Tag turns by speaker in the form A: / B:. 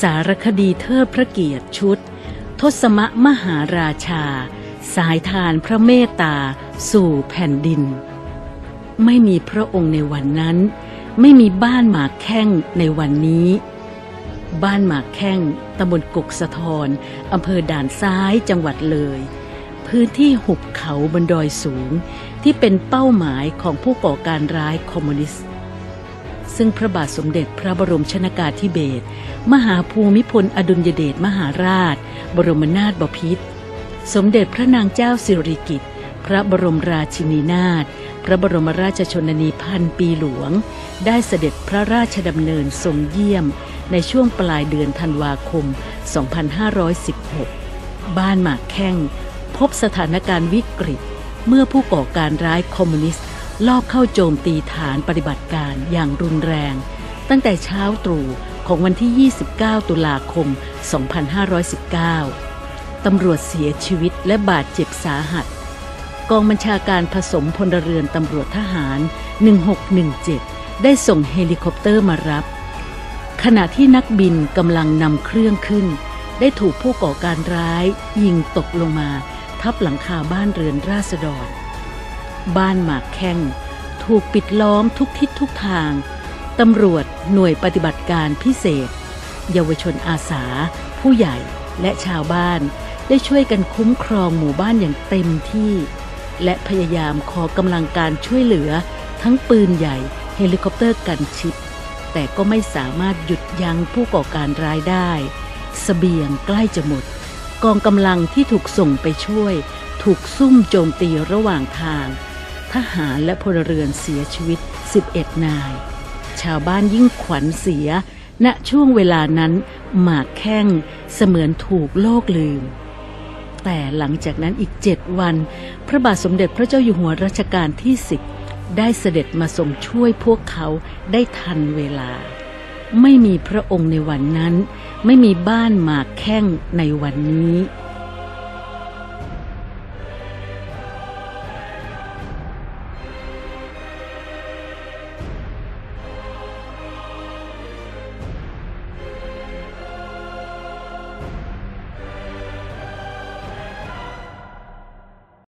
A: สารคดีเทิดพระเกียรติชุด ทศมะมหาราชา สายทานพระเมตตา สู่แผ่นดิน ไม่มีพระองค์ในวันนั้น ไม่มีบ้านหมากแข้งในวันนี้ บ้านหมากแข้งตำบลกกสะทอนอำเภอด่านซ้ายจังหวัดเลย พื้นที่หุบเขาบนดอยสูง ที่เป็นเป้าหมายของผู้ก่อการร้ายคอมมิวนิสต์ ซึ่งพระบาทสมเด็จพระบรมชนากาธิเบศรมหาภูมิพลอดุลยเดชมหาราช บรมนาถบพิตรสมเด็จพระนางเจ้าสิริกิติ์พระบรมราชินีนาถพระบรมราชชนนีพันปีหลวง ได้เสด็จพระราชดำเนินทรงเยี่ยม ในช่วงปลายเดือนธันวาคม 2516 บ้านหมากแข้ง พบสถานการณ์วิกฤต เมื่อผู้ก่อการร้ายคอมมิวนิสต์ ลอบเข้าโจมตีฐานปฏิบัติการอย่างรุนแรง ตั้งแต่เช้าตรู่ของวันที่ 29 ตุลาคม 2519 ตำรวจเสียชีวิตและบาดเจ็บสาหัส กองบัญชาการผสมพลเรือนตำรวจทหาร 1617 ได้ส่งเฮลิคอปเตอร์มารับ ขณะที่นักบินกำลังนำเครื่องขึ้น ได้ถูกผู้ก่อการร้าย ยิงตกลงมา ทับหลังคาบ้านเรือนราษฎร บ้านหมากแข้ง ถูกปิดล้อมทุกทิศทุกทาง ตำรวจหน่วยปฏิบัติการพิเศษ เยาวชนอาสา ผู้ใหญ่และชาวบ้านได้ช่วยกันคุ้มครองหมู่บ้านอย่างเต็มที่ และพยายามขอกำลังการช่วยเหลือ ทั้งปืนใหญ่เฮลิคอปเตอร์ gunship แต่ก็ไม่สามารถหยุดยั้งผู้ก่อการร้ายได้สเสบียงใกล้จะหมด กองกำลังที่ถูกส่งไปช่วย ถูกซุ่มโจมตีระหว่างทาง ทหารและพลเรือนเสียชีวิต 11 นาย ชาวบ้านยิ่งขวัญเสีย ณช่วงเวลานั้นหมากแข้งเสมือนถูกโลกลืม แต่หลังจากนั้นอีกเจ็ดวัน พระบาทสมเด็จพระเจ้าอยู่หัวรัชกาลที่สิบได้เสด็จมาทรงช่วยพวกเขาได้ทันเวลา ไม่มีพระองค์ในวันนั้น ไม่มีบ้านหมากแข้งในวันนี้